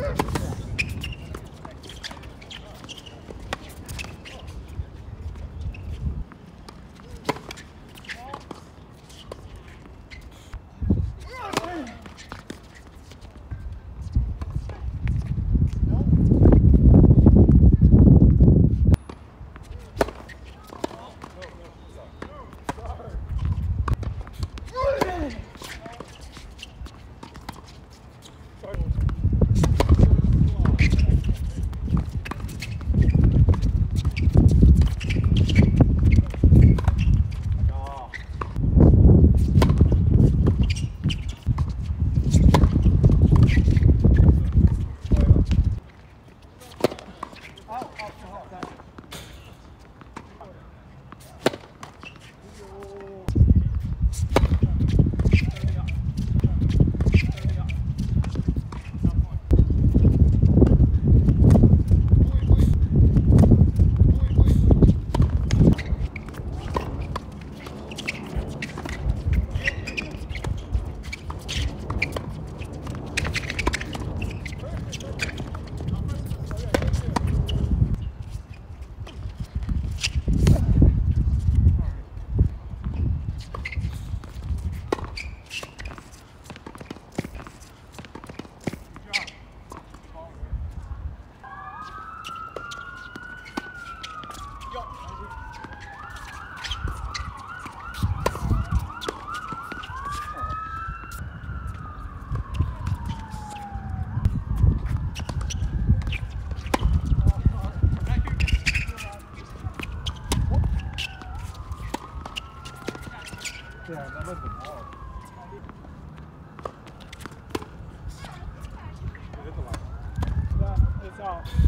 Yeah. 好好，很好看。off.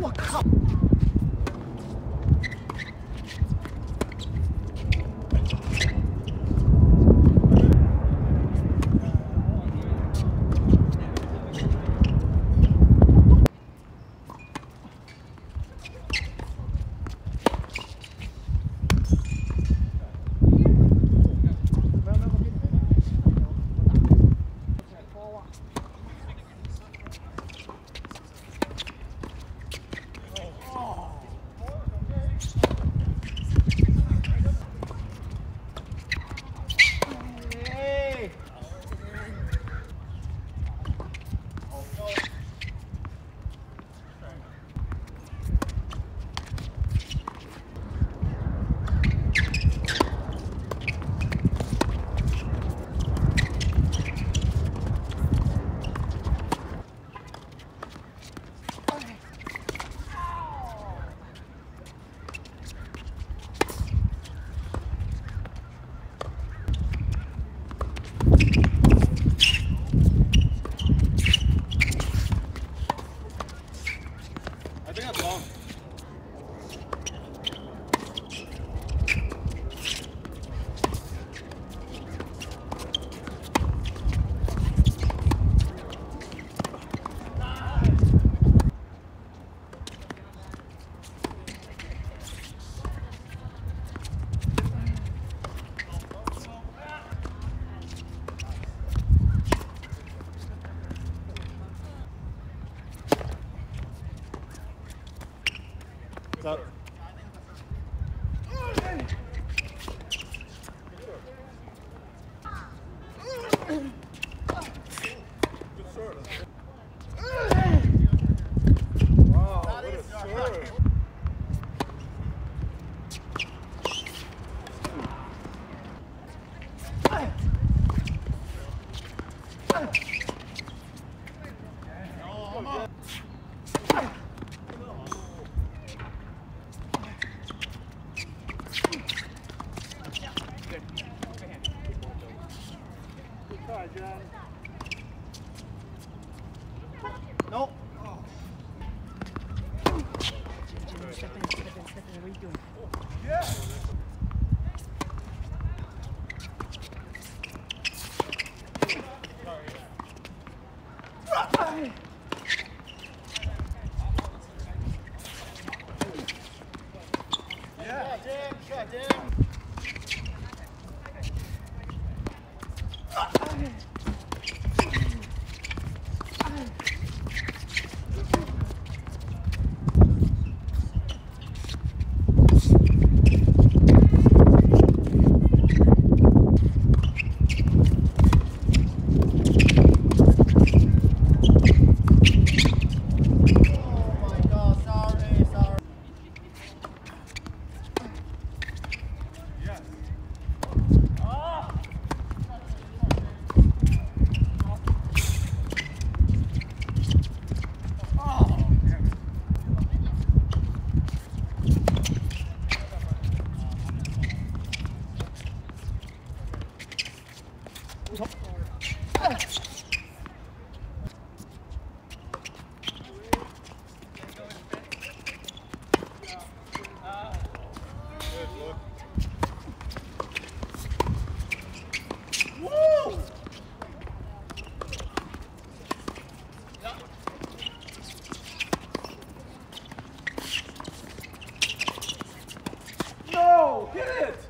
我靠 é bom. No! It!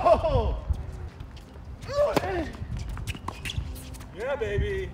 Oh! Yeah, baby.